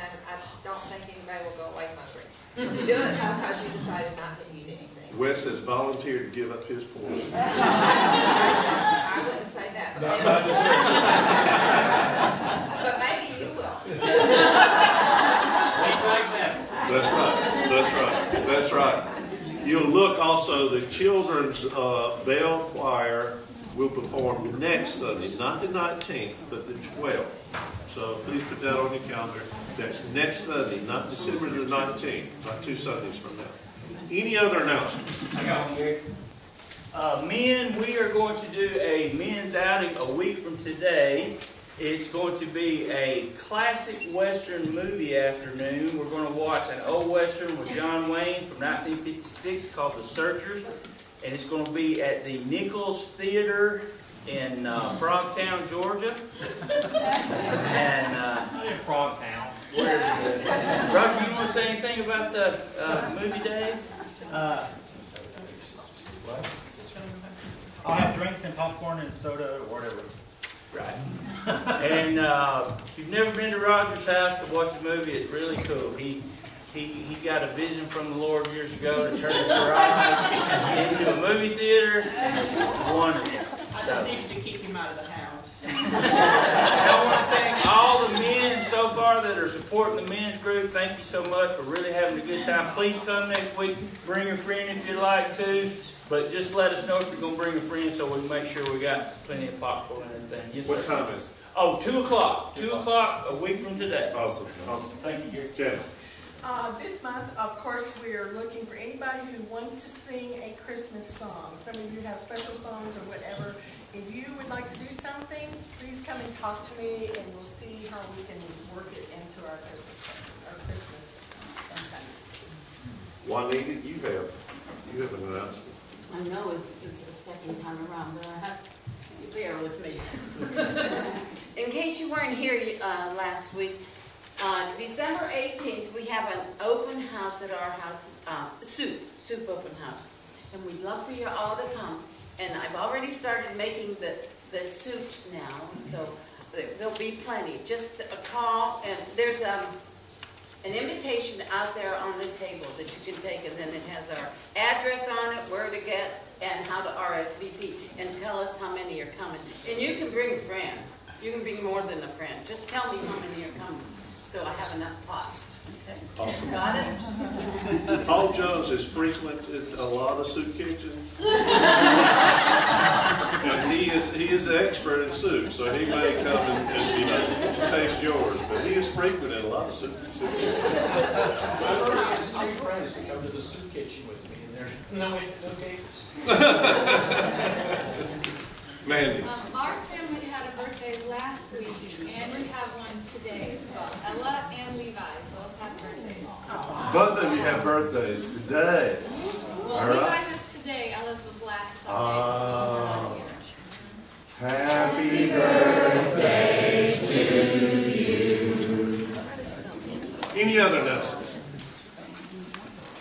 and I don't think anybody will go away hungry. You're doing it because you decided not to eat anything. Wes has volunteered to give up his portion. I wouldn't say that, but maybe, but maybe you will. That's right, that's right, that's right. You'll look also, the children's uh, bell choir will perform next Sunday, not the 19th, but the 12th. So please put that on your calendar. That's next Sunday, not December the 19th, not two Sundays from now. Any other announcements? I got one, Gary. Uh, men, we are going to do a men's outing a week from today. It's going to be a classic Western movie afternoon. We're going to watch an old Western with John Wayne from 1956 called The Searchers. And it's going to be at the Nichols Theater in uh, Frogtown, Georgia. And uh, in Frogtown. where is it? Roger, you want to say anything about the uh, movie day? Uh, I'll have drinks and popcorn and soda or whatever. Right. And uh, if you've never been to Roger's house to watch a movie, it's really cool. He he he got a vision from the Lord years ago to turn his garage into a movie theater. It's wonderful. I just needed to keep him out of the house. I want to thank all the men so far that are supporting the men's group. Thank you so much for really having a good time. Please come next week. Bring a friend if you'd like to. But just let us know if you're going to bring a friend so we can make sure we got plenty of popcorn and everything. Yes, What sir. time is Oh, two o'clock. Two o'clock a week from today. Awesome, awesome. Thank you, Gary. Janice? Uh, this month, of course, we are looking for anybody who wants to sing a Christmas song. Some of you have special songs or whatever. If you would like to do something, please come and talk to me and we'll see how we can work it into our Christmas, our Christmas uh, Juanita, you have, you have an announcement. I know it- it's the second time around, but I have, you bear with me. In case you weren't here uh, last week, uh, December 18th, we have an open house at our house, uh, soup, soup open house. And we'd love for you all to come. And I've already started making the, the soups now, so there- there'll be plenty. Just a call, and there's um, an invitation out there on the table that you can take, and then it has our address on it, where to get, and how to RSVP, and tell us how many are coming. And you can bring a friend. You can bring more than a friend. Just tell me how many are coming, so I have enough pots. Awesome. Got it? Paul Jones has frequented a lot of soup kitchens. And he is, he is an expert in soup, so he may come and, and, you know, taste yours, but he has frequented a lot of soup, soup kitchens. I've already had three friends to come to the soup kitchen with me, and there's no, no capers. Mandy, Um, our family had a birthday last week, and we have one today as well. Ella and Levi both have birthdays. both of you have birthdays today. All Well, right. Levi's is today, Ella's was last Sunday. Ah. Happy birthday to you. Any other announcements?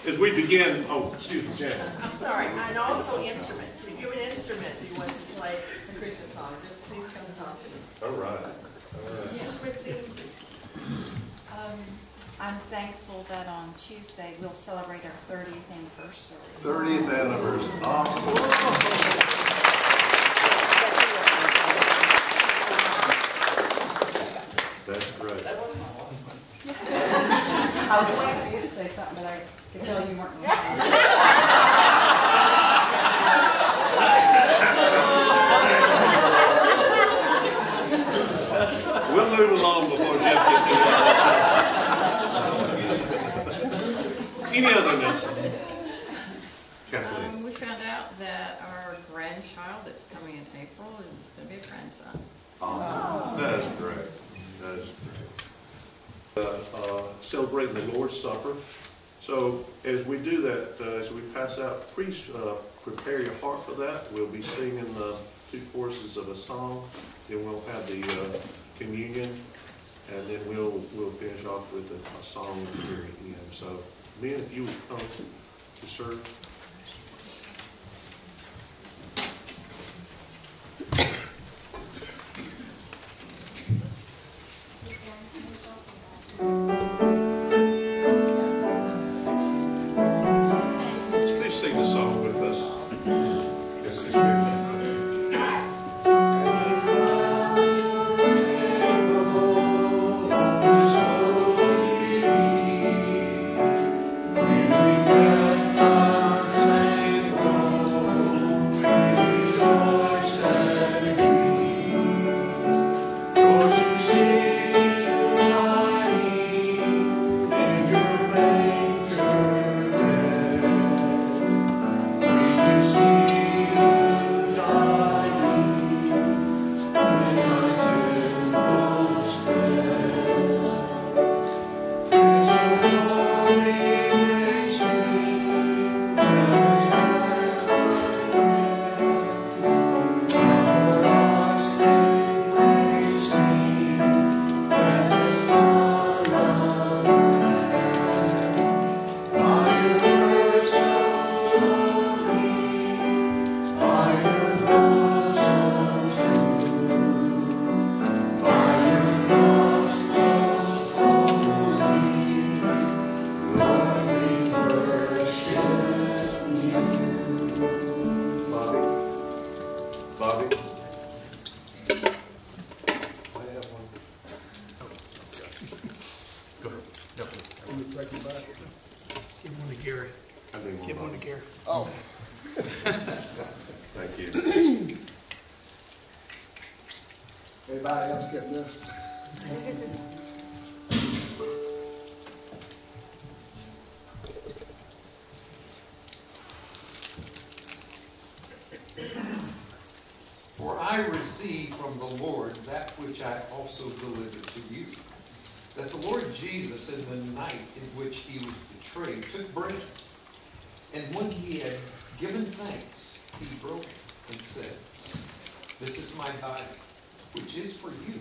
As we begin, oh, excuse me, Jan. I'm sorry, and also instruments. If you have an instrument you want to play a Christmas song, just please come and talk to me. All right. All right. Yes, Ritzy? Um, I'm thankful that on Tuesday, we'll celebrate our 30th anniversary. 30th anniversary, awesome. That's great. I was waiting for you to say something, but I could tell you weren't going to. We'll move along before Jeff gets involved. Any other announcements? Um, we found out that our grandchild that's coming in April is gonna be a grandson. Awesome. That is great. That is great. Uh, uh, Celebrating the Lord's Supper So as we do that, uh, as we pass out, please uh, prepare your heart for that. We'll be singing the two choruses of a song, then we'll have the uh, communion, and then we'll, we'll finish off with a a song at the very end. So, men, if you would come to serve. I also delivered to you. That the Lord Jesus, in the night in which he was betrayed, took bread. And when he had given thanks, he broke it and said, This is my body, which is for you.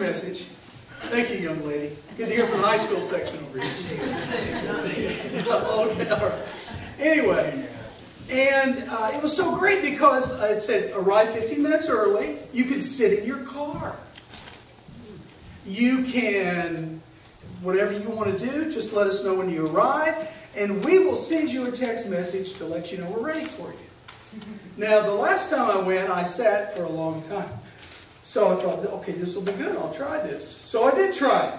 Message. Thank you, young lady. Good to hear from the high school section over here. Anyway, and uh, it was so great because uh, it said arrive 15 minutes early. You can sit in your car. You can, whatever you want to do, just let us know when you arrive, and we will send you a text message to let you know we're ready for you. Now, the last time I went, I sat for a long time. So I thought, okay, this will be good. I'll try this. So I did try it.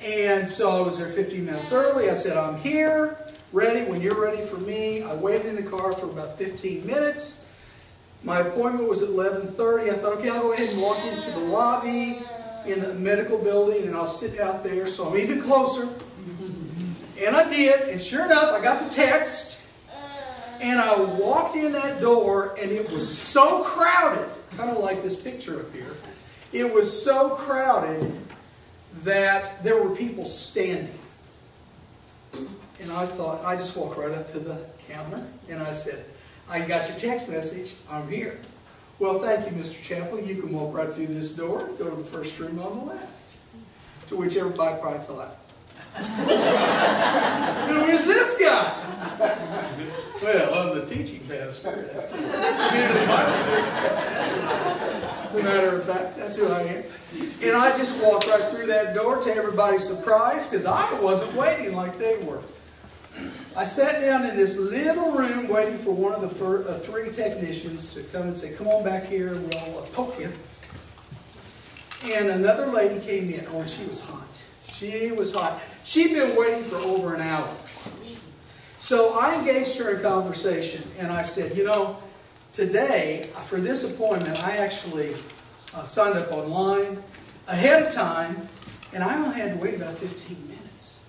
And so I was there 15 minutes early. I said, I'm here, ready when you're ready for me. I waited in the car for about 15 minutes. My appointment was at 11.30. I thought, okay, I'll go ahead and walk into the lobby in the medical building and I'll sit out there so I'm even closer. And I did, and sure enough, I got the text. And I walked in that door and it was so crowded, kind of like this picture up here. It was so crowded that there were people standing. And I thought, I just walked right up to the counter and I said, I got your text message, I'm here. Well, thank you, Mr. Chappell. You can walk right through this door, go to the first room on the left. To which everybody probably thought, who is this guy? Well, I'm the teaching pastor at Bible Church. As a matter of fact, that's who I am. And I just walked right through that door to everybody's surprise because I wasn't waiting like they were. I sat down in this little room waiting for one of the fir- uh, three technicians to come and say, come on back here and we'll uh, poke you. And another lady came in. Oh, and she was hot. She was hot. She'd been waiting for over an hour. So I engaged her in conversation and I said, you know, today, for this appointment, I actually uh, signed up online ahead of time and I only had to wait about 15 minutes.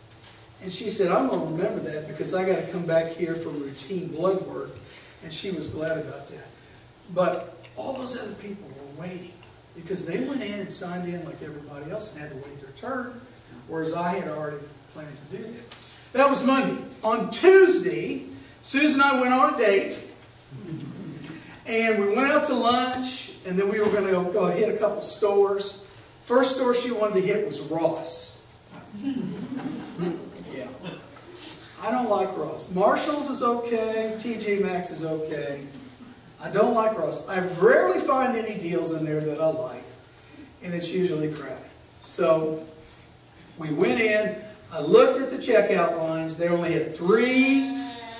And she said, I'm going to remember that because I got to come back here for routine blood work. And she was glad about that. But all those other people were waiting because they went in and signed in like everybody else and had to wait their turn, whereas I had already planned to do that. That was Monday. On Tuesday, Susan and I went on a date, and we went out to lunch, and then we were going to go, hit a couple stores. First store she wanted to hit was Ross. yeah. I don't like Ross. Marshall's is okay. TJ Maxx is okay. I don't like Ross. I rarely find any deals in there that I like, and it's usually crowded. So we went in. I looked at the checkout lines. They only had three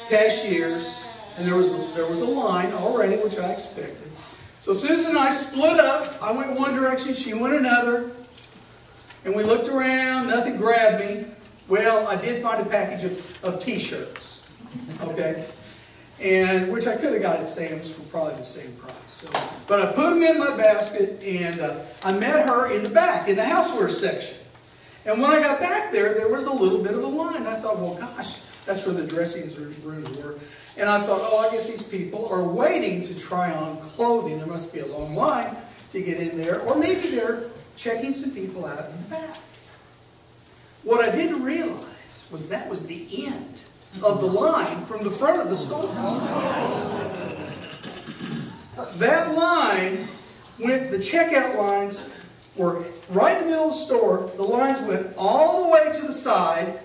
cashiers, and there was a, there was a line already, which I expected. So Susan and I split up. I went one direction, she went another, and we looked around. Nothing grabbed me. Well, I did find a package of, of T-shirts, okay, and which I could have got at Sam's for probably the same price. So, but I put them in my basket, and uh, I met her in the back in the houseware section. And when I got back there, there was a little bit of a line. I thought, well, gosh, that's where the dressing rooms were. And I thought, oh, I guess these people are waiting to try on clothing. There must be a long line to get in there. Or maybe they're checking some people out in the back. What I didn't realize was that was the end of the line from the front of the store. That line went, the checkout lines were right in the middle of the store. The lines went all the way to the side,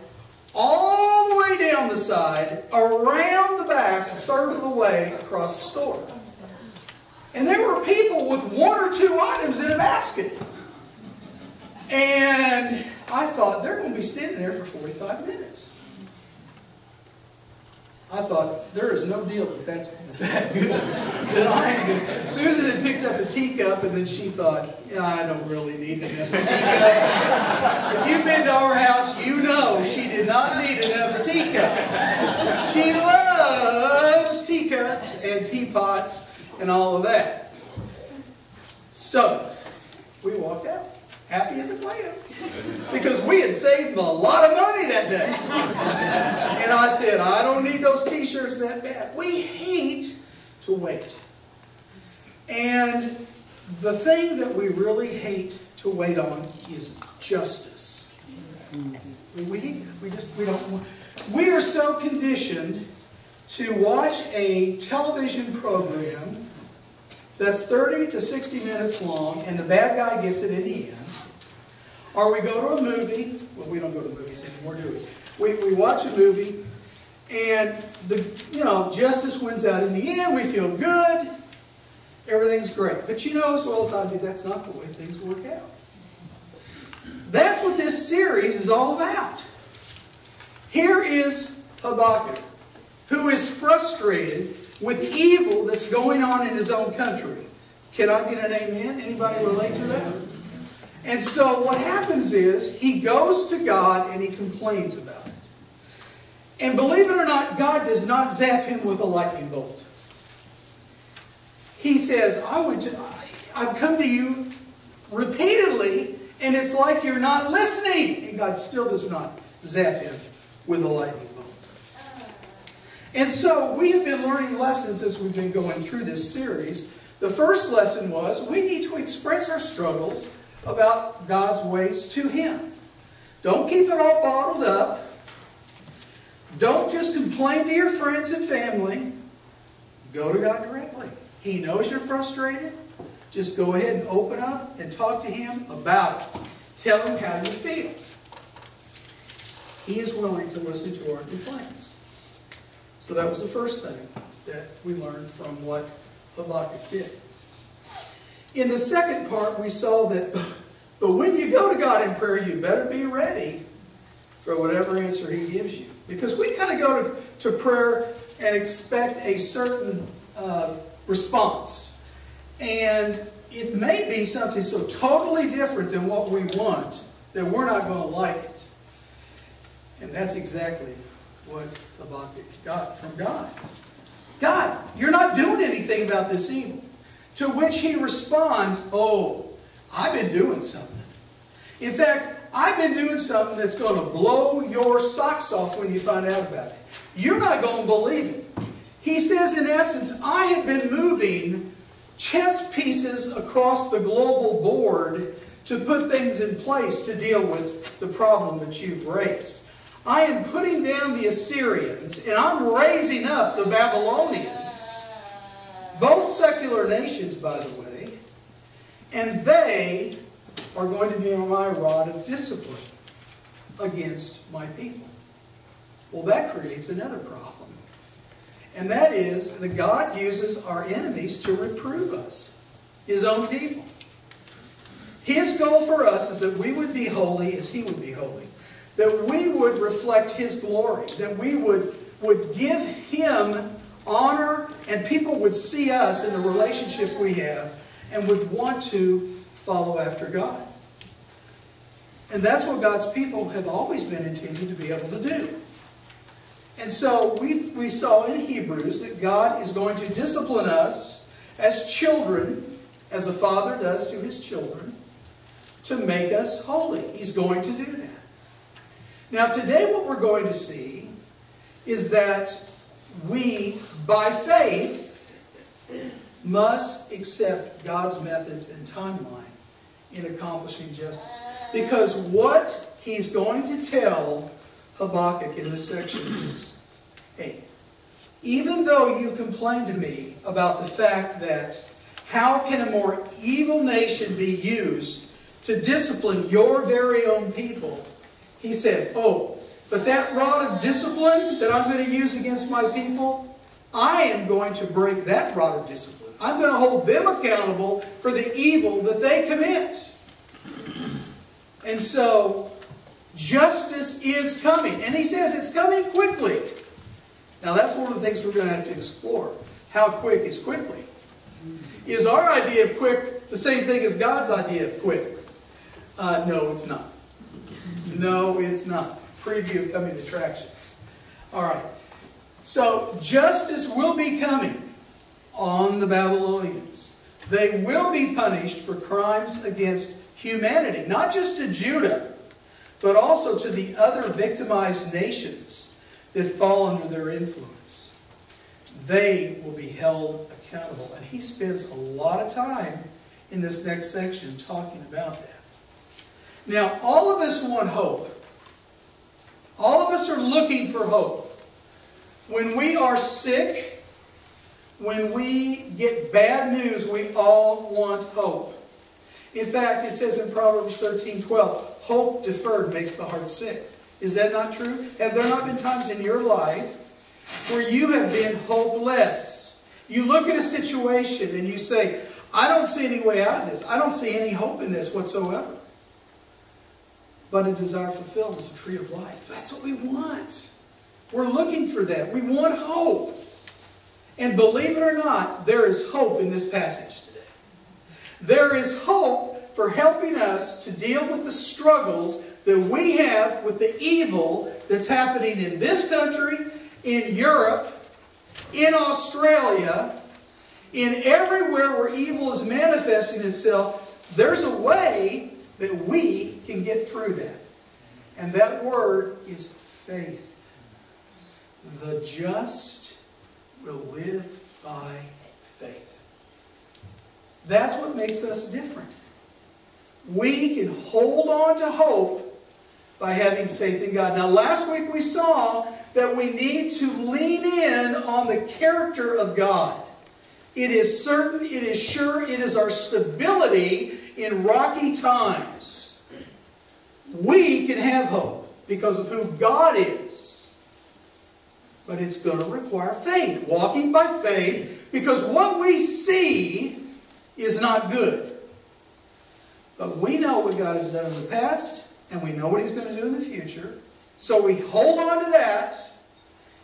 all the way down the side, around the back, a third of the way across the store. And there were people with one or two items in a basket. And I thought, they're going to be standing there for 45 minutes. I thought, there is no deal that that's that good. that I am good. Susan had picked up a teacup, and then she thought, yeah, I don't really need another teacup. if you've been to our house, you know she did not need another teacup. She loves teacups and teapots and all of that. So, we walked out, happy as a clam, because we had saved a lot of money that day. And I said, I don't need those t-shirts that bad. We hate to wait. And the thing that we really hate to wait on is justice. We, we just, we don't, we are so conditioned to watch a television program that's 30 to 60 minutes long and the bad guy gets it in the end. Or we go to a movie, well, we don't go to movies anymore, do we? We, we watch a movie and the, you know, justice wins out in the end, we feel good, everything's great. But you know as well as I do, that's not the way things work out. That's what this series is all about. Here is Habakkuk, who is frustrated with evil that's going on in his own country. Can I get an amen? Anybody relate to that? And so what happens is he goes to God and he complains about it. And believe it or not, God does not zap him with a lightning bolt. He says, I went to, I've come to you repeatedly, and it's like you're not listening. And God still does not zap him with a lightning bolt. And so we have been learning lessons as we've been going through this series. The first lesson was we need to express our struggles about God's ways to Him. Don't keep it all bottled up. Don't just complain to your friends and family. Go to God directly. He knows you're frustrated. Just go ahead and open up and talk to Him about it. Tell Him how you feel. He is willing to listen to our complaints. So that was the first thing that we learned from what Habakkuk did. In the second part, we saw that, but when you go to God in prayer, you better be ready for whatever answer He gives you. Because we kind of go to, to prayer and expect a certain uh, response. And it may be something so totally different than what we want that we're not going to like it. And that's exactly what Habakkuk got from God. God, you're not doing anything about this evil. To which he responds, Oh, I've been doing something. In fact, I've been doing something that's going to blow your socks off when you find out about it. You're not going to believe it. He says, in essence, I have been moving chess pieces across the global board to put things in place to deal with the problem that you've raised. I am putting down the Assyrians and I'm raising up the Babylonians. Both secular nations, by the way. And they are going to be on my rod of discipline against my people. Well, that creates another problem. And that is that God uses our enemies to reprove us, His own people. His goal for us is that we would be holy as He would be holy. That we would reflect His glory. That we would, would give Him honor and people would see us in the relationship we have and would want to follow after God. And that's what God's people have always been intended to be able to do. And so we, we saw in Hebrews that God is going to discipline us as children, as a father does to his children, to make us holy. He's going to do that. Now today what we're going to see is that we, by faith, must accept God's methods and timeline in accomplishing justice. Because what he's going to tell Habakkuk in this section is, hey, even though you've complained to me about the fact that how can a more evil nation be used to discipline your very own people, he says, oh, but that rod of discipline that I'm going to use against my people, I am going to break that rod of discipline. I'm going to hold them accountable for the evil that they commit. And so, justice is coming. And he says it's coming quickly. Now, that's one of the things we're going to have to explore. How quick is quickly? Is our idea of quick the same thing as God's idea of quick? Uh, no, it's not. No, it's not. Preview of coming attractions. All right. So, justice will be coming on the Babylonians. They will be punished for crimes against humanity, not just to Judah, but also to the other victimized nations that fall under their influence. They will be held accountable. And he spends a lot of time in this next section talking about that. Now, all of us want hope. All of us are looking for hope. When we are sick, when we get bad news, we all want hope. In fact, it says in Proverbs 13 12, hope deferred makes the heart sick. Is that not true? Have there not been times in your life where you have been hopeless? You look at a situation and you say, I don't see any way out of this. I don't see any hope in this whatsoever. But a desire fulfilled is a tree of life. That's what we want. We're looking for that. We want hope. And believe it or not, there is hope in this passage today. There is hope for helping us to deal with the struggles that we have with the evil that's happening in this country, in Europe, in Australia, in everywhere where evil is manifesting itself. There's a way that we can get through that. And that word is faith. The just will live by faith. That's what makes us different. We can hold on to hope by having faith in God. Now, last week we saw that we need to lean in on the character of God. It is certain, it is sure, it is our stability in rocky times. We can have hope because of who God is. But it's going to require faith, walking by faith, because what we see is not good. But we know what God has done in the past, and we know what He's going to do in the future. So we hold on to that,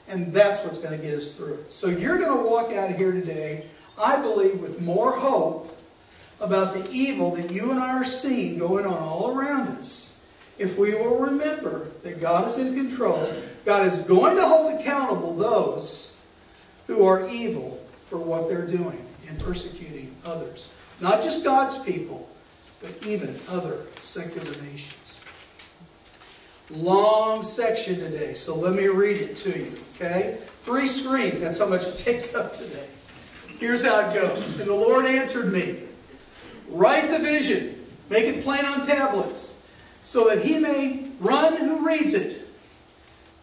and that's what's going to get us through it. So you're going to walk out of here today, I believe, with more hope about the evil that you and I are seeing going on all around us. If we will remember that God is in control, God is going to hold accountable those who are evil for what they're doing in persecuting others. Not just God's people, but even other secular nations. Long section today, so let me read it to you, okay? Three screens, that's how much it takes up today. Here's how it goes. And the Lord answered me, Write the vision, make it plain on tablets, so that he may run who reads it.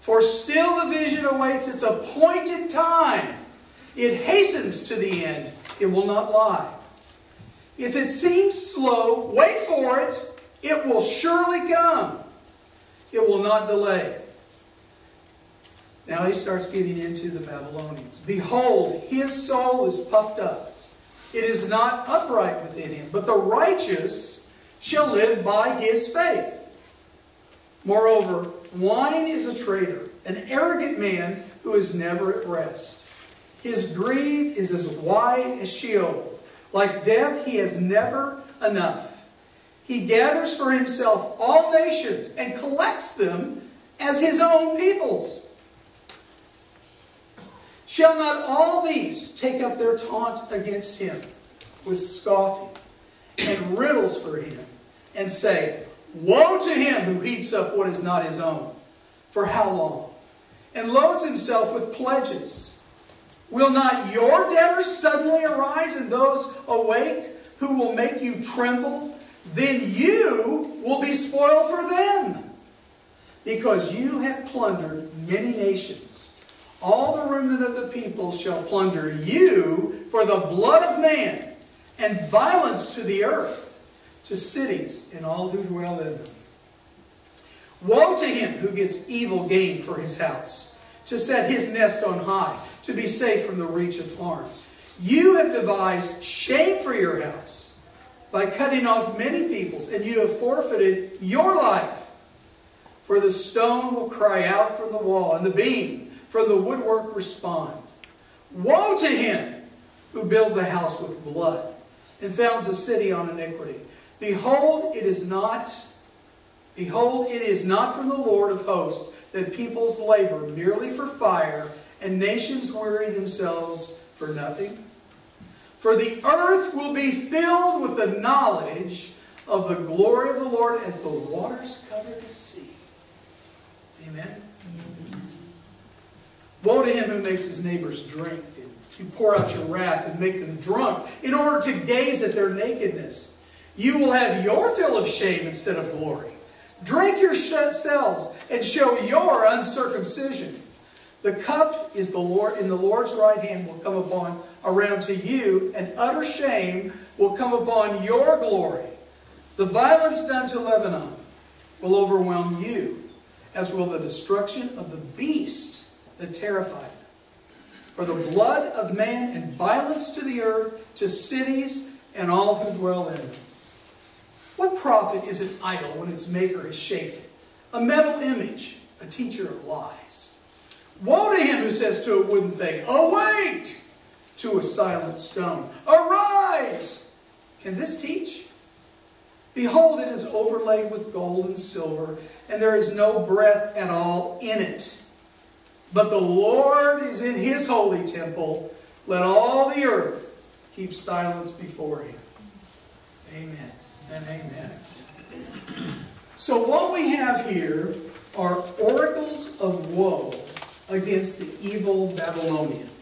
For still the vision awaits its appointed time. It hastens to the end, it will not lie. If it seems slow, wait for it. It will surely come. It will not delay. Now he starts getting into the Babylonians. Behold, his soul is puffed up. It is not upright within him, but the righteous shall live by his faith. Moreover, wine is a traitor, an arrogant man who is never at rest. His greed is as wide as Sheol. Like death, he has never enough. He gathers for himself all nations and collects them as his own peoples. Shall not all these take up their taunt against him with scoffing and riddles for him and say, Woe to him who heaps up what is not his own. For how long? And loads himself with pledges. Will not your debtors suddenly arise and those awake who will make you tremble? Then you will be spoiled for them. Because you have plundered many nations. All the remnant of the people shall plunder you for the blood of man and violence to the earth to cities and all who dwell in them. Woe to him who gets evil gain for his house, to set his nest on high, to be safe from the reach of harm. You have devised shame for your house by cutting off many peoples, and you have forfeited your life. For the stone will cry out from the wall, and the beam from the woodwork respond. Woe to him who builds a house with blood and founds a city on iniquity. Behold, it is not, behold, it is not from the Lord of hosts that peoples labor merely for fire, and nations weary themselves for nothing. For the earth will be filled with the knowledge of the glory of the Lord as the waters cover the sea. Amen. Woe to him who makes his neighbors drink, and you pour out your wrath and make them drunk in order to gaze at their nakedness. You will have your fill of shame instead of glory. Drink yourselves and show your uncircumcision. The cup is the Lord in the Lord's right hand will come upon around to you, and utter shame will come upon your glory. The violence done to Lebanon will overwhelm you, as will the destruction of the beasts that terrify them. For the blood of man and violence to the earth, to cities and all who dwell in them. What profit is an idol when its maker has shaped it? A metal image, a teacher of lies. Woe to him who says to a wooden thing, Awake! To a silent stone, Arise! Can this teach? Behold, it is overlaid with gold and silver, and there is no breath at all in it. But the Lord is in his holy temple. Let all the earth keep silence before him. Amen and amen. So what we have here are oracles of woe against the evil Babylonians.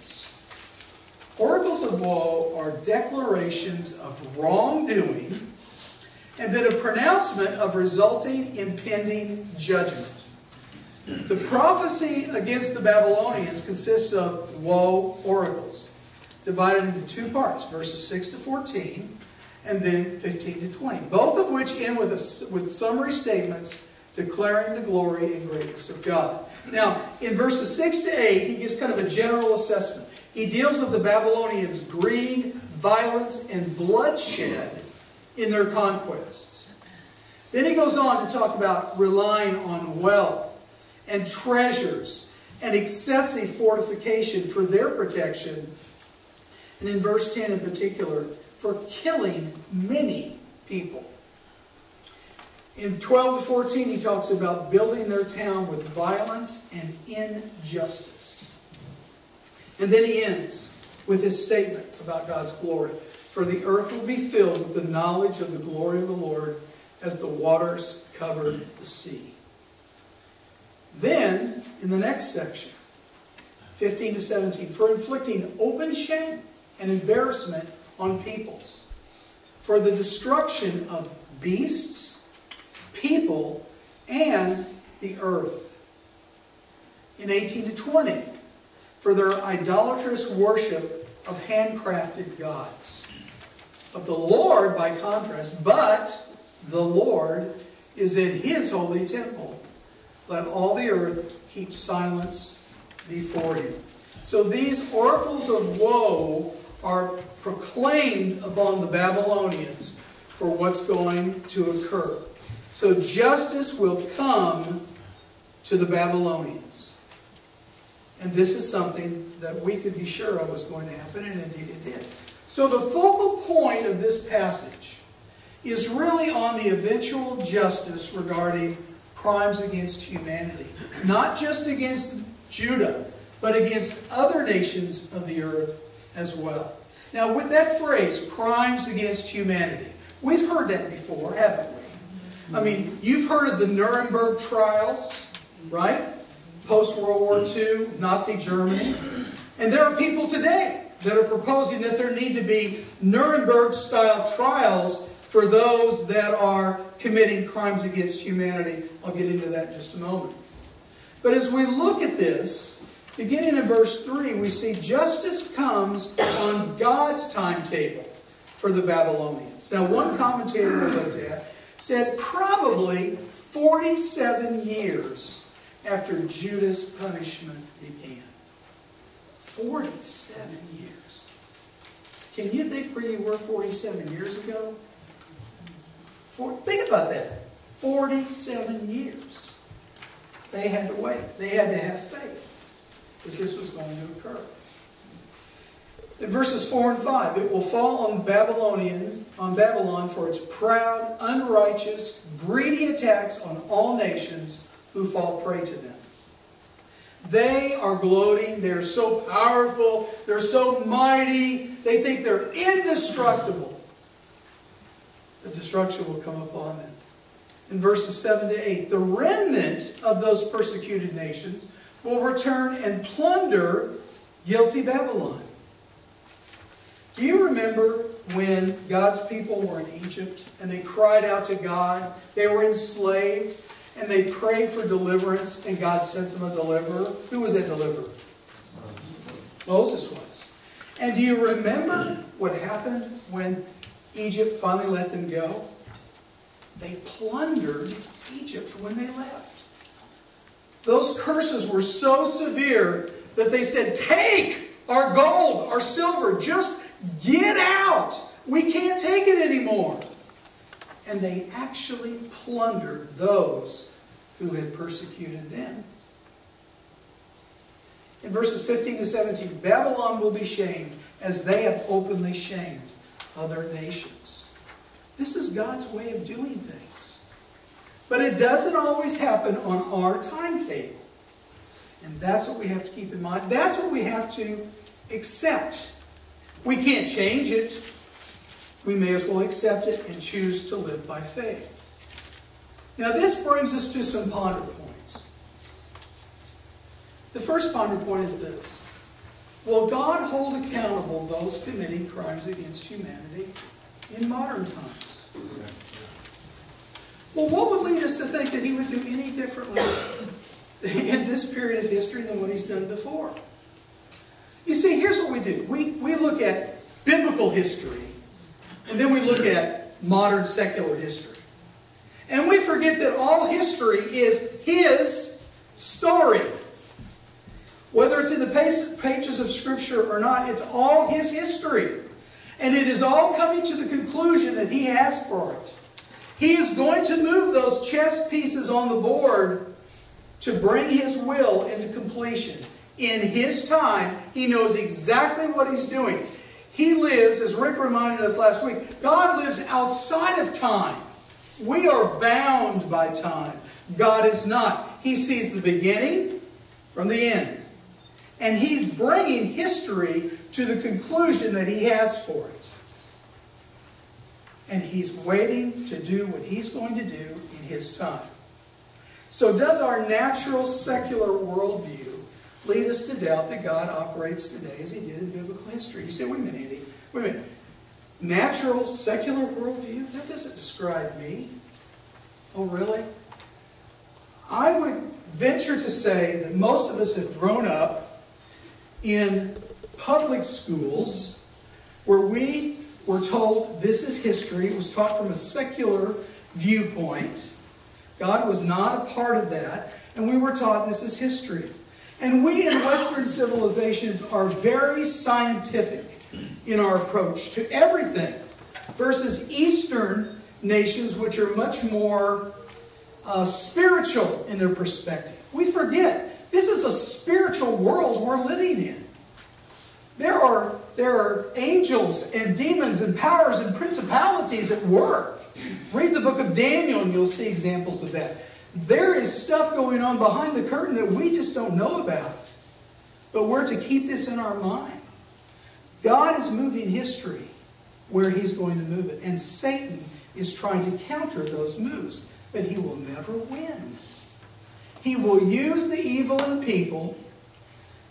Oracles of woe are declarations of wrongdoing and then a pronouncement of resulting impending judgment. The prophecy against the Babylonians consists of woe oracles, divided into two parts, verses 6 to 14, and then 15 to 20, both of which end with, a, with summary statements declaring the glory and greatness of God. Now, in verses 6 to 8, he gives kind of a general assessment. He deals with the Babylonians' greed, violence, and bloodshed in their conquests. Then he goes on to talk about relying on wealth and treasures and excessive fortification for their protection. And in verse 10 in particular, for killing many people. In 12 to 14, he talks about building their town with violence and injustice. And then he ends with his statement about God's glory. For the earth will be filled with the knowledge of the glory of the Lord as the waters cover the sea. Then, in the next section, 15 to 17, for inflicting open shame and embarrassment on peoples, for the destruction of beasts, people, and the earth. In 18 to 20, for their idolatrous worship of handcrafted gods. But the Lord, by contrast, but the Lord is in his holy temple. Let all the earth keep silence before him. So these oracles of woe are proclaimed upon the Babylonians for what's going to occur. So justice will come to the Babylonians. And this is something that we could be sure of was going to happen, and indeed it did. So the focal point of this passage is really on the eventual justice regarding crimes against humanity. Not just against Judah, but against other nations of the earth as well. Now, with that phrase, crimes against humanity, we've heard that before, haven't we? I mean, you've heard of the Nuremberg trials, right? Post-World War mm. II, Nazi Germany. And there are people today that are proposing that there need to be Nuremberg-style trials for those that are committing crimes against humanity. I'll get into that in just a moment. But as we look at this, beginning in verse 3, we see justice comes on God's timetable for the Babylonians. Now, one commentator I looked at said probably 47 years after Judah's punishment began. 47 years. Can you think where you were 47 years ago? For, think about that. 47 years. They had to wait. They had to have faith that this was going to occur. In verses 4 and 5, it will fall on Babylonians, on Babylon for its proud, unrighteous, greedy attacks on all nations who fall prey to them. They are gloating, they're so powerful, they're so mighty, they think they're indestructible. The destruction will come upon them. In verses 7 to 8, the remnant of those persecuted nations will return and plunder guilty Babylon. Do you remember when God's people were in Egypt and they cried out to God? They were enslaved and they prayed for deliverance and God sent them a deliverer. Who was that deliverer? Moses was. And do you remember what happened when Egypt finally let them go? They plundered Egypt when they left. Those curses were so severe that they said, Take our gold, our silver, just Get out! We can't take it anymore. And they actually plundered those who had persecuted them. In verses 15 to 17, Babylon will be shamed as they have openly shamed other nations. This is God's way of doing things. It doesn't always happen on our timetable. And that's what we have to keep in mind. That's what we have to accept. We can't change it. We may as well accept it and choose to live by faith. Now, this brings us to some ponder points. The first ponder point is this Will God hold accountable those committing crimes against humanity in modern times? Well, what would lead us to think that He would do any differently in this period of history than what He's done before? You see, here's what we do. We, we look at biblical history, and then we look at modern secular history. And we forget that all history is His story. Whether it's in the pages of Scripture or not, it's all His history. And it is all coming to the conclusion that He has for it. He is going to move those chess pieces on the board to bring His will into completion in His time. He knows exactly what He's doing. He lives, as Rick reminded us last week, God lives outside of time. We are bound by time. God is not. He sees the beginning from the end. And He's bringing history to the conclusion that He has for it. And He's waiting to do what He's going to do in His time. So does our natural secular worldview lead us to doubt that God operates today as he did in biblical history. You say, wait a minute, Andy. Wait a minute. Natural, secular worldview? That doesn't describe me. Oh, really? I would venture to say that most of us have grown up in public schools where we were told this is history. It was taught from a secular viewpoint. God was not a part of that. And we were taught this is history. And we in Western civilizations are very scientific in our approach to everything versus Eastern nations, which are much more uh, spiritual in their perspective. We forget this is a spiritual world we're living in. There are, there are angels and demons and powers and principalities at work. Read the book of Daniel and you'll see examples of that. There is stuff going on behind the curtain that we just don't know about. But we're to keep this in our mind. God is moving history where he's going to move it. And Satan is trying to counter those moves. But he will never win. He will use the evil in people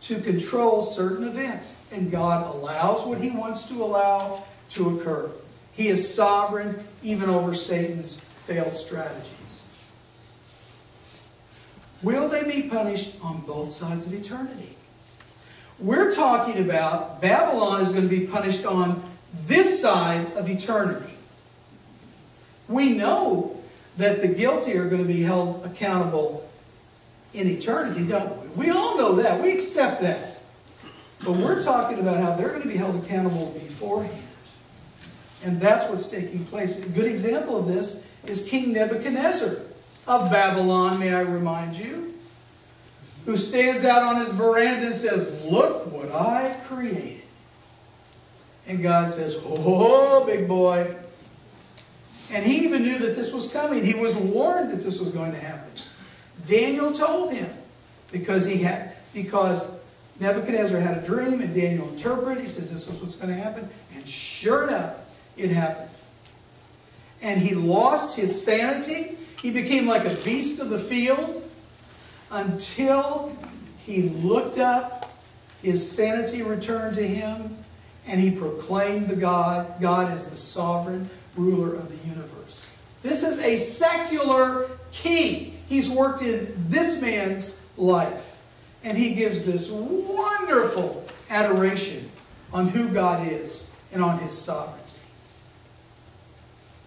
to control certain events. And God allows what he wants to allow to occur. He is sovereign even over Satan's failed strategies. Will they be punished on both sides of eternity? We're talking about Babylon is going to be punished on this side of eternity. We know that the guilty are going to be held accountable in eternity, don't we? We all know that. We accept that. But we're talking about how they're going to be held accountable beforehand. And that's what's taking place. A good example of this is King Nebuchadnezzar of Babylon, may I remind you, who stands out on his veranda and says, Look what I've created. And God says, Oh, big boy. And he even knew that this was coming. He was warned that this was going to happen. Daniel told him because he had because Nebuchadnezzar had a dream and Daniel interpreted. He says this was what's going to happen. And sure enough, it happened. And he lost his sanity. He became like a beast of the field until he looked up, his sanity returned to him, and he proclaimed the God, God is the sovereign ruler of the universe. This is a secular king. He's worked in this man's life. And he gives this wonderful adoration on who God is and on his sovereignty.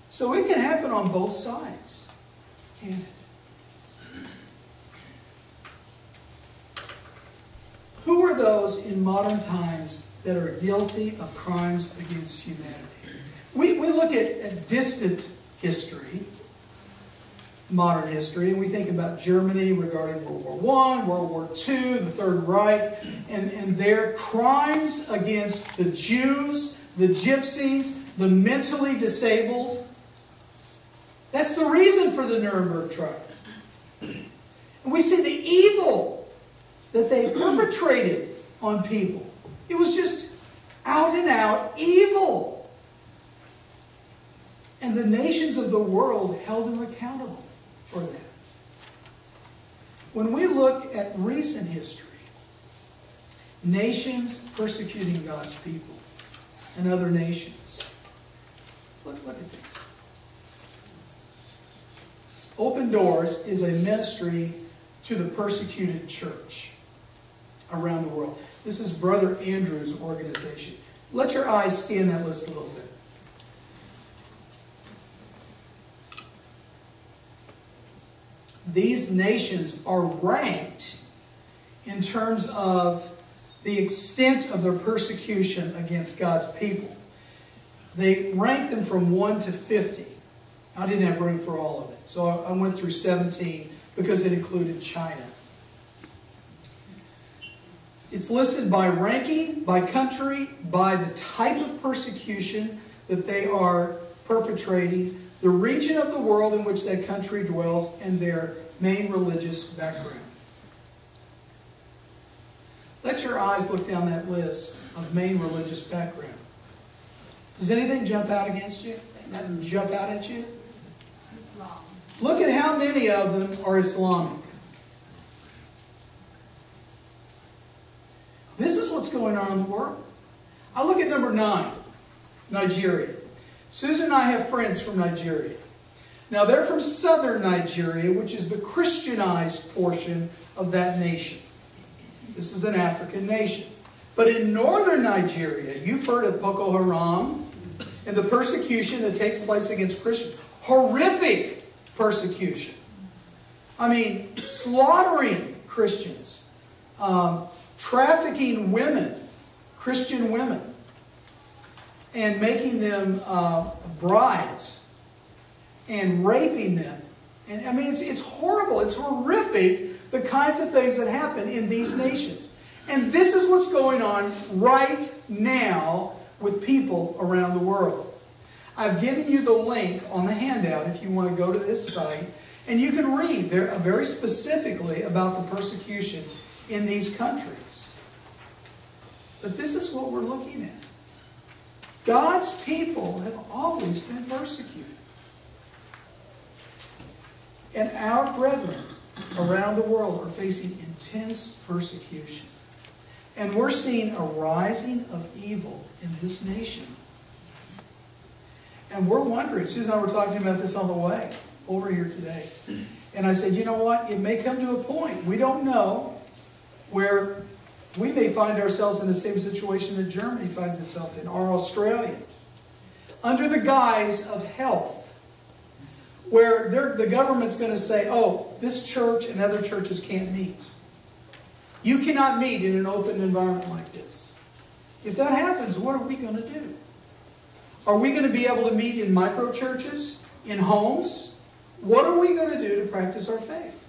So it can happen on both sides, can it? Who are those in modern times that are guilty of crimes against humanity? We, we look at, at distant history, modern history, and we think about Germany regarding World War I, World War II, the Third Reich, and, and their crimes against the Jews, the gypsies, the mentally disabled. That's the reason for the Nuremberg trial. And we see the evil that they perpetrated on people. It was just out and out evil. And the nations of the world held them accountable for that. When we look at recent history, nations persecuting God's people and other nations, look, look at this. Open Doors is a ministry to the persecuted church around the world. This is Brother Andrew's organization. Let your eyes scan that list a little bit. These nations are ranked in terms of the extent of their persecution against God's people. They rank them from 1 to 50. I didn't have room for all of it, so I went through 17 because it included China. It's listed by ranking, by country, by the type of persecution that they are perpetrating, the region of the world in which that country dwells, and their main religious background. Let your eyes look down that list of main religious background. Does anything jump out against you? Nothing jump out at you? Islam. Look at how many of them are Islamic. This is what's going on in the world. I look at number nine, Nigeria. Susan and I have friends from Nigeria. Now, they're from southern Nigeria, which is the Christianized portion of that nation. This is an African nation. But in northern Nigeria, you've heard of Boko Haram and the persecution that takes place against Christians. Horrific persecution. I mean, slaughtering Christians, um, trafficking women, Christian women, and making them uh, brides and raping them. And I mean, it's, it's horrible. It's horrific, the kinds of things that happen in these nations. And this is what's going on right now with people around the world. I've given you the link on the handout if you want to go to this site, and you can read very, very specifically about the persecution in these countries. But this is what we're looking at. God's people have always been persecuted. And our brethren around the world are facing intense persecution. And we're seeing a rising of evil in this nation. And we're wondering, Susan and I were talking about this on the way over here today. And I said, you know what? It may come to a point, we don't know, where we may find ourselves in the same situation that Germany finds itself in, or Australia, under the guise of health, where the government's going to say, oh, this church and other churches can't meet. You cannot meet in an open environment like this. If that happens, what are we going to do? Are we going to be able to meet in micro churches, in homes? What are we going to do to practice our faith?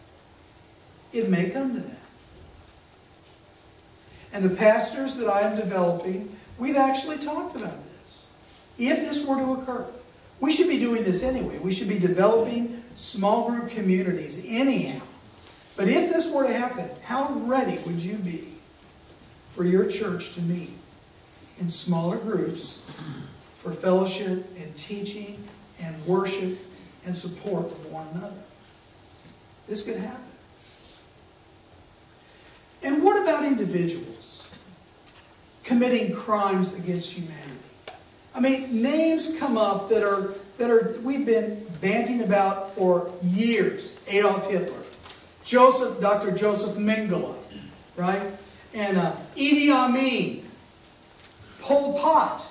It may come to that. And the pastors that I am developing, we've actually talked about this. If this were to occur, we should be doing this anyway. We should be developing small group communities anyhow. But if this were to happen, how ready would you be for your church to meet in smaller groups for fellowship and teaching and worship and support of one another? This could happen. And what about individuals committing crimes against humanity? I mean, names come up that are that are we've been banting about for years. Adolf Hitler, Joseph, Dr. Joseph Mengele, right? And uh, Idi Amin, Pol Pot,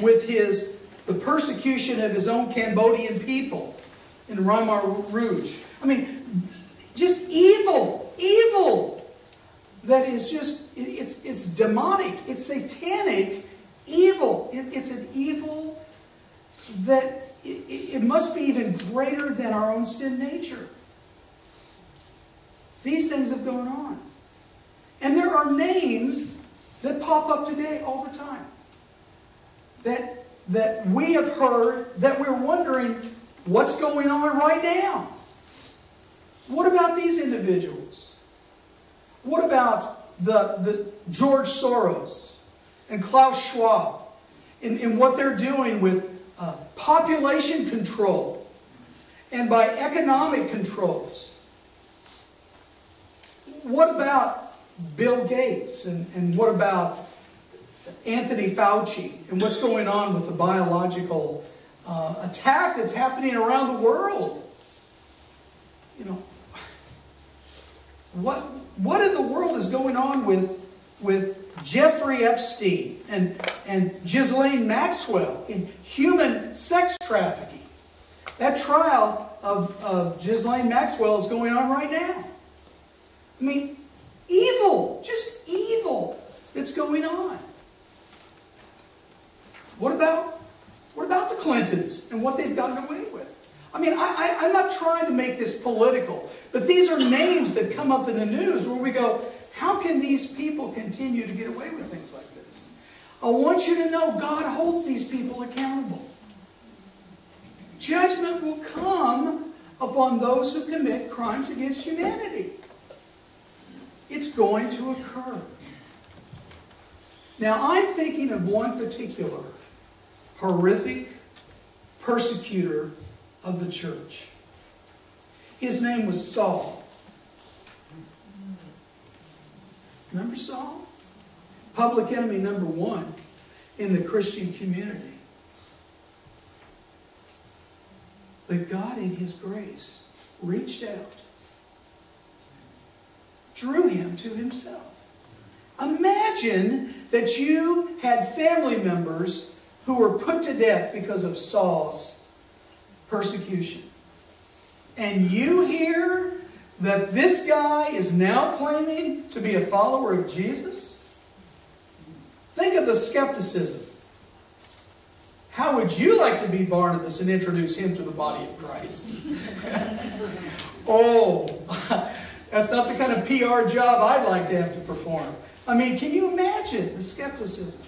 with his the persecution of his own Cambodian people in Khmer Rouge. I mean, just evil, evil that is just, it's, it's demonic, it's satanic, evil. It- it's an evil that it, it must be even greater than our own sin nature. These things have gone on. And there are names that pop up today all the time. That that we have heard that we're wondering what's going on right now. What about these individuals? What about the, the George Soros and Klaus Schwab and, and what they're doing with uh, population control and by economic controls? What about Bill Gates and, and what about Anthony Fauci and what's going on with the biological uh, attack that's happening around the world? You know, what, what in the world is going on with, with Jeffrey Epstein and, and Ghislaine Maxwell in human sex trafficking? That trial of, of Ghislaine Maxwell is going on right now. I mean, evil, just evil that's going on. What about, what about the Clintons and what they've gotten away with? I mean, I, I, I'm not trying to make this political, but these are names that come up in the news where we go, how can these people continue to get away with things like this? I want you to know God holds these people accountable. Judgment will come upon those who commit crimes against humanity. It's going to occur. Now, I'm thinking of one particular horrific persecutor of the church. His name was Saul. Remember Saul? Public enemy number one in the Christian community. But God, in His grace, reached out, drew him to Himself. Imagine that you had family members who were put to death because of Saul's persecution. And you hear that this guy is now claiming to be a follower of Jesus? Think of the skepticism. How would you like to be Barnabas and introduce him to the body of Christ? oh, that's not the kind of PR job I'd like to have to perform. I mean, can you imagine the skepticism?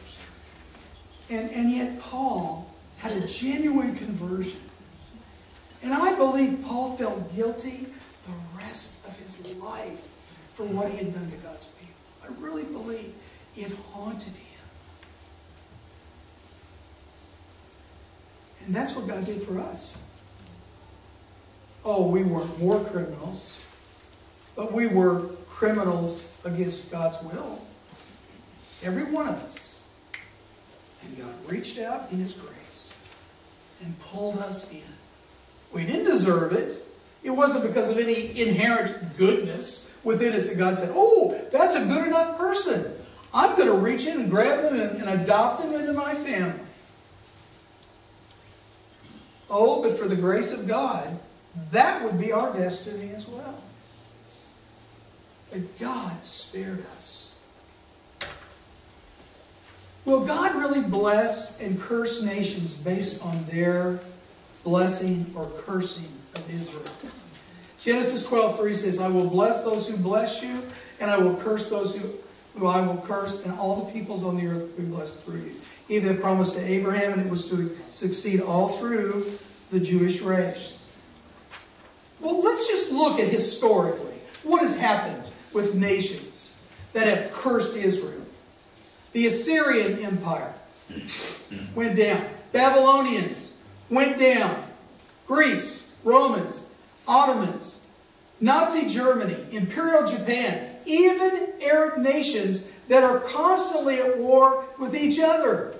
And, and yet, Paul had a genuine conversion. And I believe Paul felt guilty the rest of his life for what he had done to God's people. I really believe it haunted him. And that's what God did for us. Oh, we weren't war criminals, but we were criminals against God's will. Every one of us. And God reached out in His grace and pulled us in. We didn't deserve it. It wasn't because of any inherent goodness within us that God said, Oh, that's a good enough person. I'm going to reach in and grab them and, and adopt them into my family. Oh, but for the grace of God, that would be our destiny as well. But God spared us. Will God really bless and curse nations based on their blessing or cursing of Israel? Genesis 12:3 says, I will bless those who bless you, and I will curse those who, who I will curse, and all the peoples on the earth will be blessed through you. He that promised to Abraham, and it was to succeed all through the Jewish race. Well, let's just look at historically what has happened with nations that have cursed Israel. The Assyrian Empire went down. Babylonians went down. Greece, Romans, Ottomans, Nazi Germany, Imperial Japan, even Arab nations that are constantly at war with each other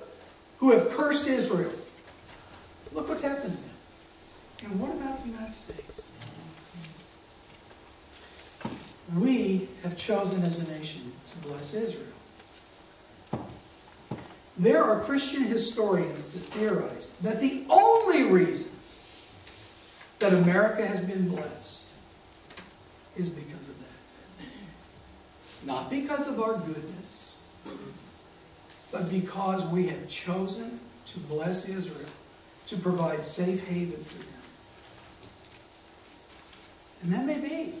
who have cursed Israel. Look what's happened to them. And what about the United States? We have chosen as a nation to bless Israel. There are Christian historians that theorize that the only reason that America has been blessed is because of that. Not because of our goodness, but because we have chosen to bless Israel, to provide safe haven for them. And that may be.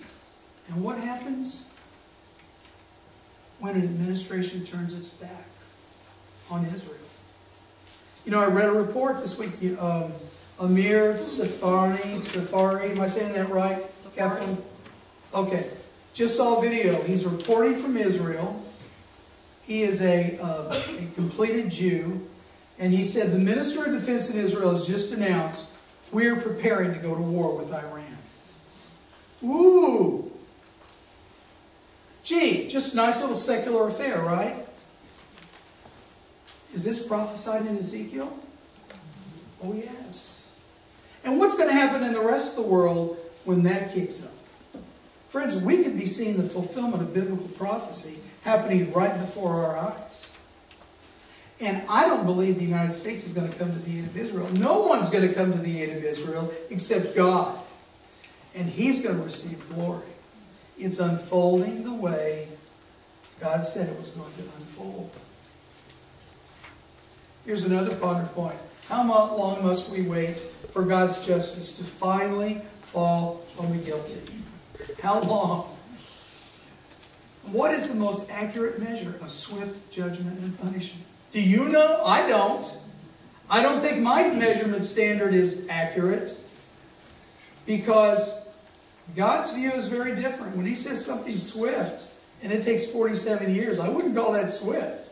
And what happens when an administration turns its back on Israel? You know, I read a report this week. Um, Amir Safari, Safari, am I saying that right? Captain? Okay. Just saw a video. He's reporting from Israel. He is a, uh, a completed Jew. And he said the Minister of Defense in Israel has just announced we are preparing to go to war with Iran. Ooh! Gee, just a nice little secular affair, right? Is this prophesied in Ezekiel? Oh, yes. And what's going to happen in the rest of the world when that kicks up? Friends, we can be seeing the fulfillment of biblical prophecy happening right before our eyes. And I don't believe the United States is going to come to the aid of Israel. No one's going to come to the aid of Israel except God. And He's going to receive glory. It's unfolding the way God said it was going to unfold. Here's another ponder point. How long must we wait for God's justice to finally fall on the guilty? How long? What is the most accurate measure of swift judgment and punishment? Do you know? I don't. I don't think my measurement standard is accurate because God's view is very different. When He says something swift and it takes 47 years, I wouldn't call that swift.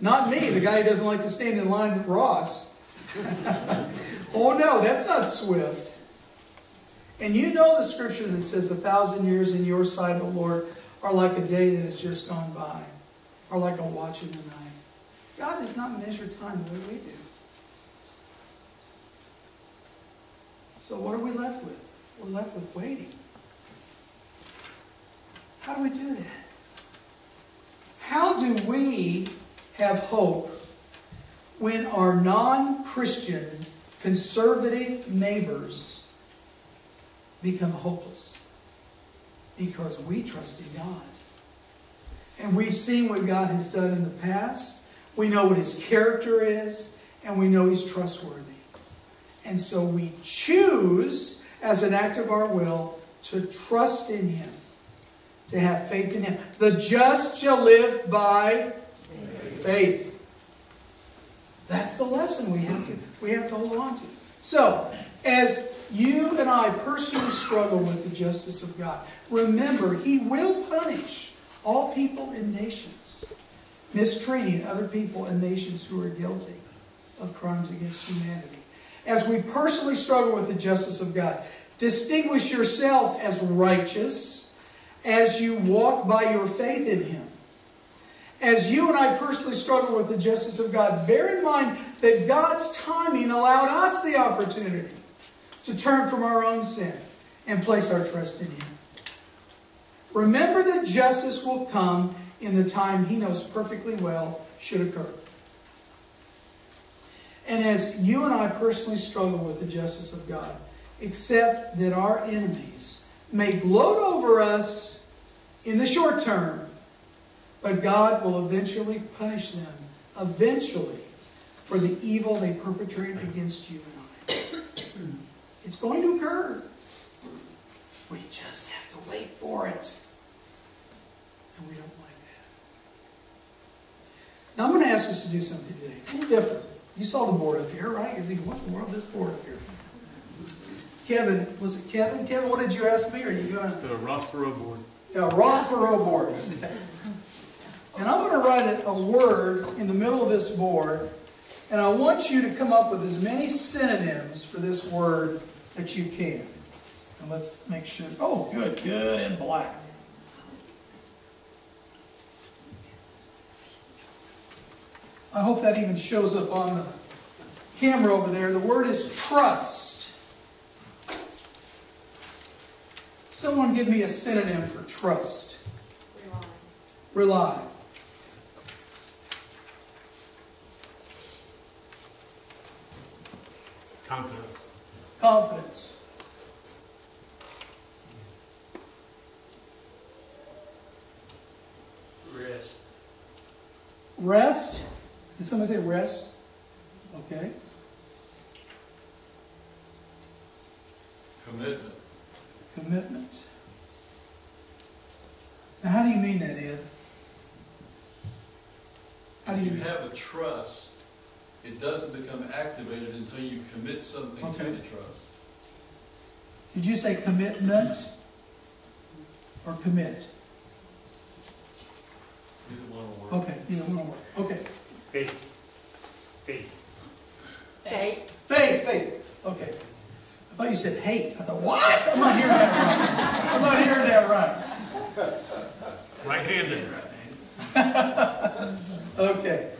Not me, the guy who doesn't like to stand in line with Ross. oh no, that's not swift. And you know the scripture that says a thousand years in your sight, O Lord, are like a day that has just gone by, or like a watch in the night. God does not measure time the way we do. So what are we left with? We're left with waiting. How do we do that? How do we have hope when our non Christian conservative neighbors become hopeless? Because we trust in God. And we've seen what God has done in the past. We know what His character is, and we know He's trustworthy. And so we choose, as an act of our will, to trust in Him, to have faith in Him. The just shall live by faith. That's the lesson we have to, we have to hold on to. So, as you and I personally struggle with the justice of God, remember, He will punish all people and nations, mistreating other people and nations who are guilty of crimes against humanity. As we personally struggle with the justice of God, distinguish yourself as righteous as you walk by your faith in Him as you and I personally struggle with the justice of God, bear in mind that God's timing allowed us the opportunity to turn from our own sin and place our trust in Him. Remember that justice will come in the time He knows perfectly well should occur. And as you and I personally struggle with the justice of God, accept that our enemies may gloat over us in the short term, but God will eventually punish them, eventually, for the evil they perpetrate against you and I. It's going to occur. We just have to wait for it. And we don't like that. Now I'm going to ask us to do something today. A little different. You saw the board up here, right? You're thinking, what in the world is this board up here? Kevin, was it Kevin? Kevin, what did you ask me? Are you going to? The Ross Perot board. Yeah, Ross Perot board. And I'm going to write a, word in the middle of this board, and I want you to come up with as many synonyms for this word that you can. And let's make sure. Oh, good, good, and black. I hope that even shows up on the camera over there. The word is trust. Someone give me a synonym for trust. Rely. Rely. Confidence. Confidence. Rest. Rest. Did somebody say rest? Okay. Commitment. Commitment. Now, how do you mean that, Ed? How do you? you have a trust, it doesn't become activated until you commit something to the trust. Did you say commitment or commit? Either one will work. Okay, either one will work. Okay. Faith. Faith. Faith. Faith, faith. Okay. I thought you said hate. I thought, what? I'm not hearing that right. I'm not hearing that right. Right-handed. Okay.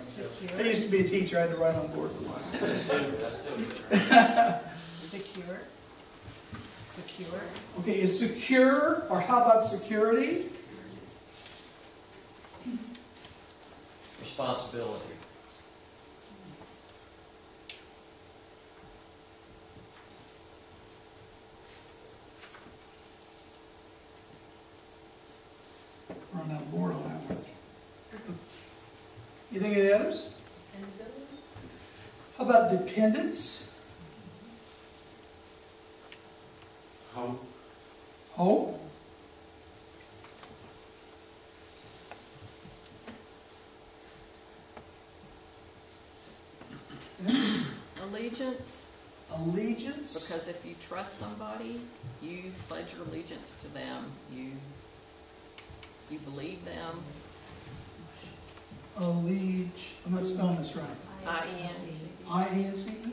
I used to be a teacher. I had to write on boards a lot. Secure. Secure. Okay, is secure, or how about security? Responsibility. We're on that board on that one. You think of the others? How about dependence? Hope. Hope? Allegiance, Allegiance? because if you trust somebody, you pledge your allegiance to them. You, you believe them. Allege, I'm not spelling this right. I-N. I-A-N-C-E?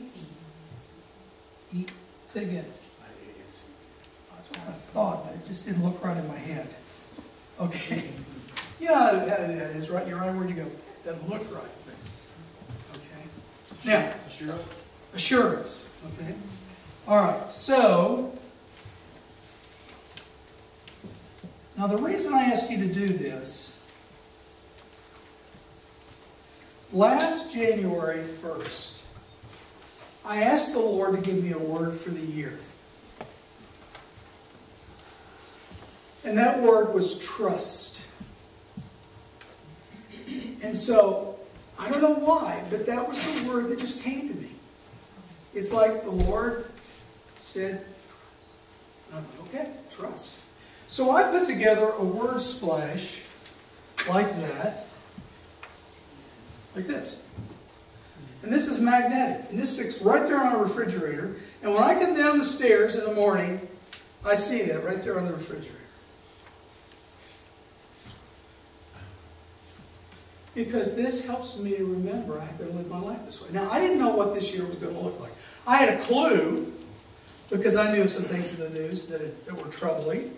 E, say again. That's what I thought, but it just didn't look right in my head. Okay. Yeah, that that is right, you're right where you go. It Doesn't look right. Okay. Now, Assurance. assurance, okay? All right, so, now the reason I ask you to do this, last January 1st, I asked the Lord to give me a word for the year. And that word was trust. And so, I don't know why, but that was the word that just came to me. It's like the Lord said, trust. And I thought, okay, trust. So I put together a word splash like that, like this. And this is magnetic. And this sits right there on our refrigerator. And when I come down the stairs in the morning, I see that right there on the refrigerator. Because this helps me to remember I have to live my life this way. Now, I didn't know what this year was going to look like. I had a clue because I knew some things in the news that, that were troubling.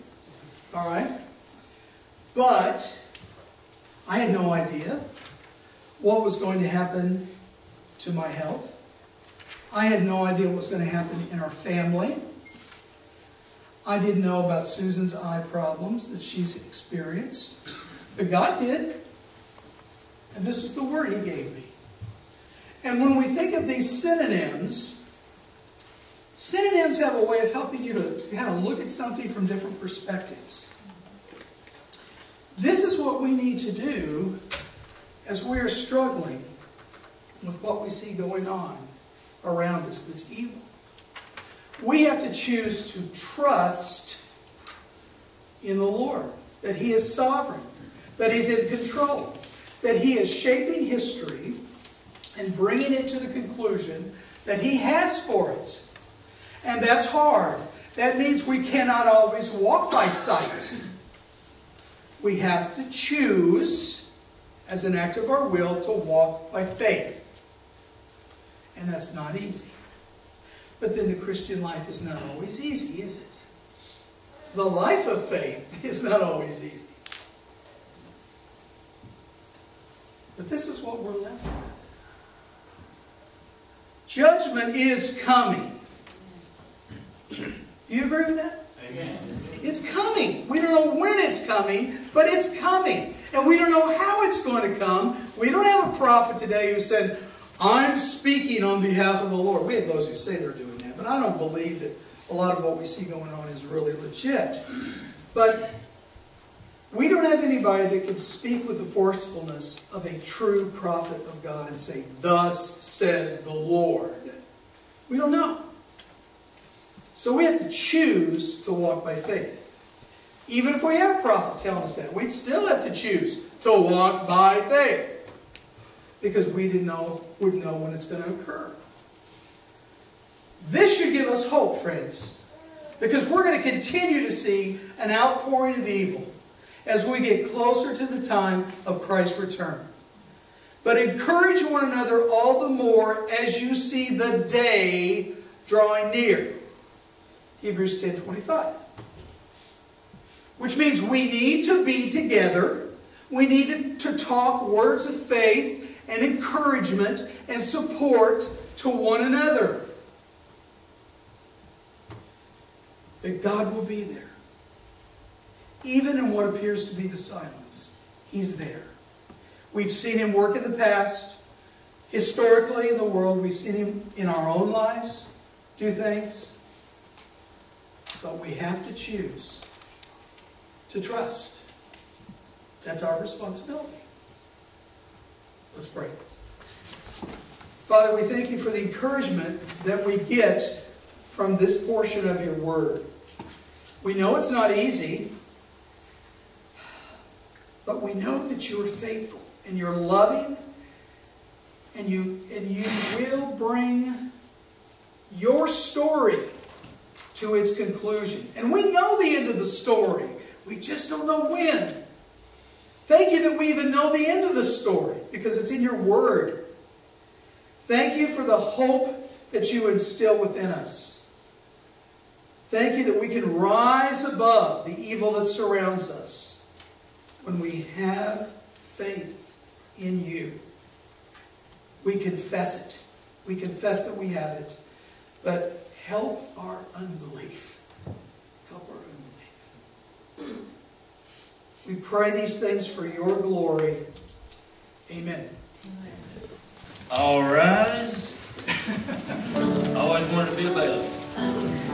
All right? But I had no idea what was going to happen to my health. I had no idea what was going to happen in our family. I didn't know about Susan's eye problems that she's experienced. But God did. And this is the word He gave me. And when we think of these synonyms, synonyms have a way of helping you to kind of look at something from different perspectives. This is what we need to do as we are struggling with what we see going on around us that's evil. We have to choose to trust in the Lord, that He is sovereign, that He's in control, that He is shaping history and bringing it to the conclusion that He has for it. And that's hard. That means we cannot always walk by sight. We have to choose, as an act of our will, to walk by faith. And that's not easy. But then the Christian life is not always easy, is it? The life of faith is not always easy. But this is what we're left with. Judgment is coming. Do you agree with that? Amen. It's coming. We don't know when it's coming, but it's coming. And we don't know how it's going to come. We don't have a prophet today who said, I'm speaking on behalf of the Lord. We have those who say they're doing that, but I don't believe that a lot of what we see going on is really legit. But we don't have anybody that can speak with the forcefulness of a true prophet of God and say, Thus says the Lord. We don't know. So we have to choose to walk by faith. Even if we had a prophet telling us that, we'd still have to choose to walk by faith. Because we didn't know, wouldn't know when it's going to occur. This should give us hope, friends. Because we're going to continue to see an outpouring of evil as we get closer to the time of Christ's return. But encourage one another all the more as you see the day drawing near. Hebrews 10 25. Which means we need to be together. We need to talk words of faith and encouragement and support to one another. That God will be there. Even in what appears to be the silence, He's there. We've seen Him work in the past. Historically in the world, we've seen Him in our own lives do things. But we have to choose to trust. That's our responsibility. Let's pray. Father, we thank you for the encouragement that we get from this portion of your word. We know it's not easy, but we know that you are faithful and you're loving and you, and you will bring your story to its conclusion. And we know the end of the story. We just don't know when. Thank you that we even know the end of the story because it's in your word. Thank you for the hope that you instill within us. Thank you that we can rise above the evil that surrounds us when we have faith in you. We confess it. We confess that we have it. But help our unbelief. We pray these things for your glory. Amen. All rise. Always wanted to be available.